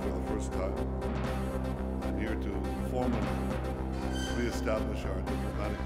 for the first time. I'm here to formally reestablish our diplomatic